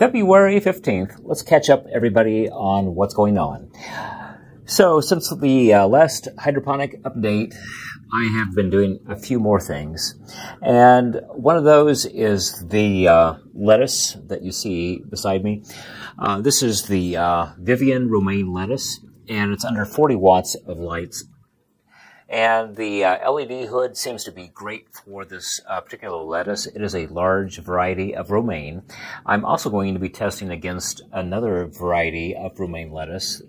February 15th. Let's catch up, everybody, on what's going on. So, since the uh, last hydroponic update, I have been doing a few more things. And one of those is the uh, lettuce that you see beside me. Uh, this is the uh, Vivian romaine lettuce, and it's under 40 watts of lights and the uh, LED hood seems to be great for this uh, particular lettuce. It is a large variety of romaine. I'm also going to be testing against another variety of romaine lettuce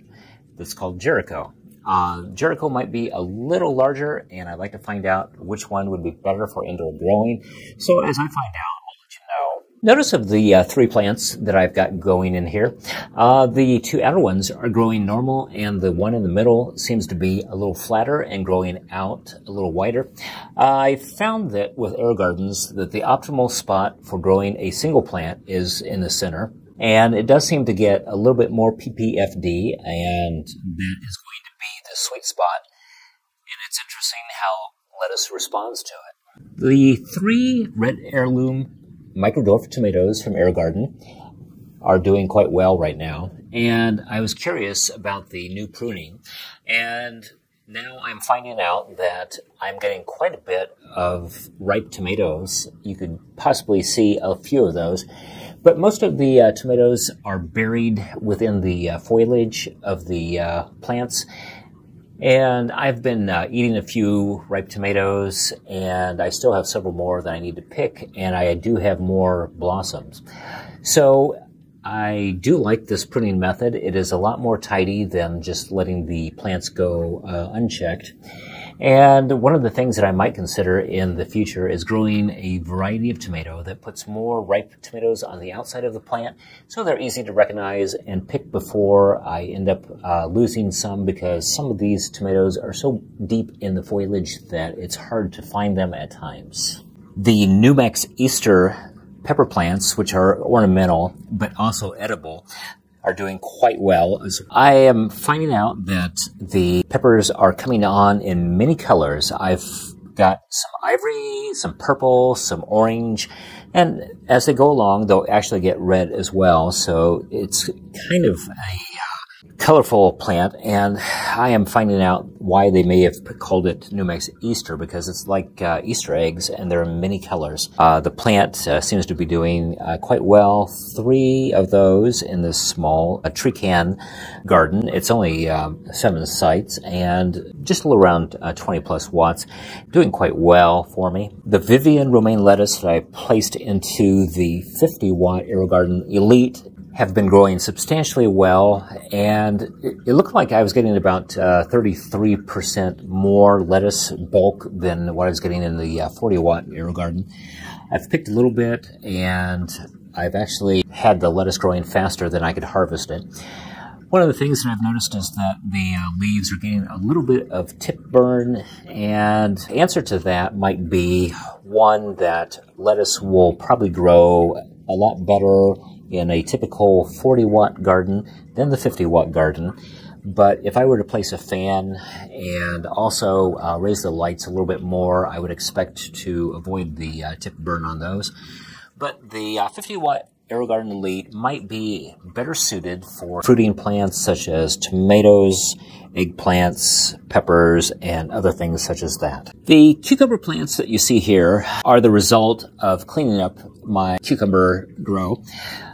that's called Jericho. Uh, Jericho might be a little larger, and I'd like to find out which one would be better for indoor growing. So as I find out, Notice of the uh, three plants that I've got going in here, uh, the two outer ones are growing normal and the one in the middle seems to be a little flatter and growing out a little wider. I found that with AeroGardens that the optimal spot for growing a single plant is in the center and it does seem to get a little bit more PPFD and that is going to be the sweet spot and it's interesting how lettuce responds to it. The three red heirloom Micro Dwarf tomatoes from AeroGarden are doing quite well right now. And I was curious about the new pruning. And now I'm finding out that I'm getting quite a bit of ripe tomatoes. You could possibly see a few of those. But most of the uh, tomatoes are buried within the uh, foliage of the uh, plants. And I've been uh, eating a few ripe tomatoes, and I still have several more that I need to pick, and I do have more blossoms. So I do like this pruning method. It is a lot more tidy than just letting the plants go uh, unchecked. And one of the things that I might consider in the future is growing a variety of tomato that puts more ripe tomatoes on the outside of the plant so they're easy to recognize and pick before I end up uh, losing some because some of these tomatoes are so deep in the foliage that it's hard to find them at times. The Numex Easter pepper plants, which are ornamental but also edible, are doing quite well. I am finding out that the peppers are coming on in many colors. I've got some ivory, some purple, some orange, and as they go along, they'll actually get red as well. So it's kind of a uh, colorful plant, and I am finding out why they may have called it New Mexico Easter because it's like uh, Easter eggs and there are many colors. Uh, the plant uh, seems to be doing uh, quite well. Three of those in this small tree can garden. It's only um, seven sites and just around uh, 20 plus watts. Doing quite well for me. The Vivian romaine lettuce that I placed into the 50 watt AeroGarden Elite have been growing substantially well and it, it looked like I was getting about uh, 33 Percent more lettuce bulk than what I was getting in the uh, 40 watt AeroGarden. I've picked a little bit and I've actually had the lettuce growing faster than I could harvest it. One of the things that I've noticed is that the uh, leaves are getting a little bit of tip burn, and answer to that might be one that lettuce will probably grow a lot better in a typical 40 watt garden than the 50 watt garden. But if I were to place a fan and also uh, raise the lights a little bit more, I would expect to avoid the uh, tip burn on those. But the uh, 50 watt AeroGarden Elite might be better suited for fruiting plants such as tomatoes, eggplants, peppers, and other things such as that. The cucumber plants that you see here are the result of cleaning up my cucumber grow.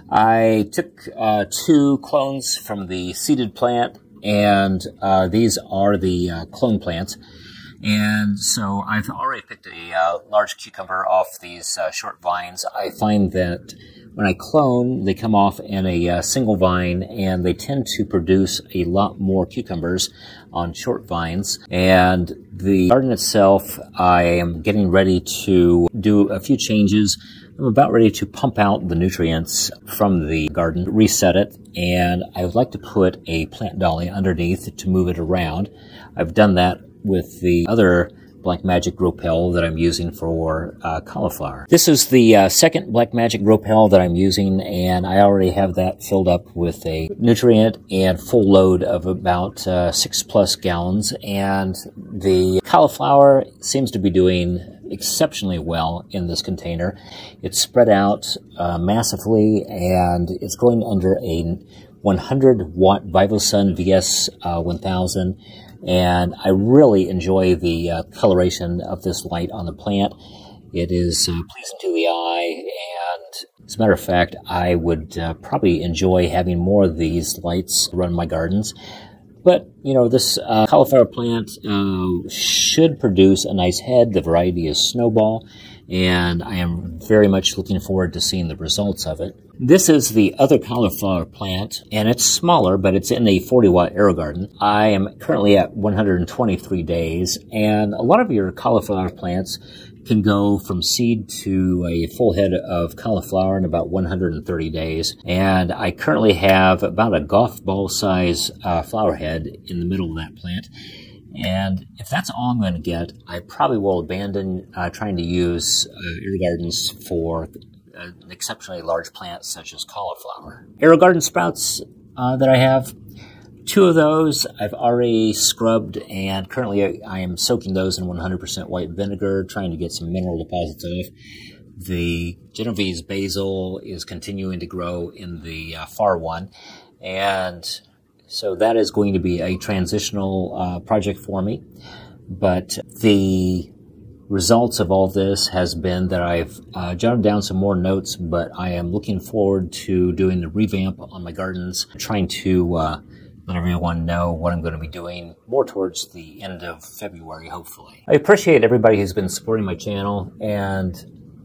I took uh, two clones from the seeded plant, and uh, these are the uh, clone plants. And so I've already picked a uh, large cucumber off these uh, short vines. I find that when I clone, they come off in a uh, single vine and they tend to produce a lot more cucumbers on short vines. And the garden itself, I am getting ready to do a few changes I'm about ready to pump out the nutrients from the garden, reset it, and I would like to put a plant dolly underneath to move it around. I've done that with the other Black Magic Grow Pail that I'm using for uh, cauliflower. This is the uh, second Black Magic Grow Pail that I'm using, and I already have that filled up with a nutrient and full load of about uh, six plus gallons. And the cauliflower seems to be doing exceptionally well in this container. It's spread out uh, massively and it's going under a 100 watt Vivosun VS uh, 1000 and I really enjoy the uh, coloration of this light on the plant. It is uh, pleasing to the eye, and as a matter of fact, I would uh, probably enjoy having more of these lights run my gardens. But, you know, this uh, cauliflower plant uh, should produce a nice head. The variety is snowball, and I am very much looking forward to seeing the results of it. This is the other cauliflower plant, and it's smaller, but it's in a 40 watt air AeroGarden. I am currently at 123 days, and a lot of your cauliflower plants can go from seed to a full head of cauliflower in about 130 days. And I currently have about a golf ball size uh, flower head in the middle of that plant. And if that's all I'm going to get, I probably will abandon uh, trying to use uh, gardens for uh, an exceptionally large plant such as cauliflower. AeroGarden sprouts uh, that I have Two of those I've already scrubbed, and currently I am soaking those in 100% white vinegar, trying to get some mineral deposits off. The Genovese basil is continuing to grow in the uh, far one, and so that is going to be a transitional uh, project for me. But the results of all this has been that I've uh, jotted down some more notes, but I am looking forward to doing the revamp on my gardens, trying to uh, let everyone know what I'm going to be doing more towards the end of February, hopefully. I appreciate everybody who's been supporting my channel and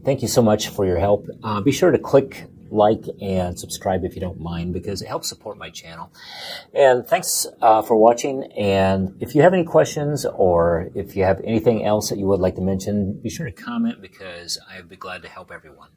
thank you so much for your help. Uh, be sure to click like and subscribe if you don't mind because it helps support my channel. And thanks uh, for watching. And if you have any questions or if you have anything else that you would like to mention, be sure to comment because I'd be glad to help everyone.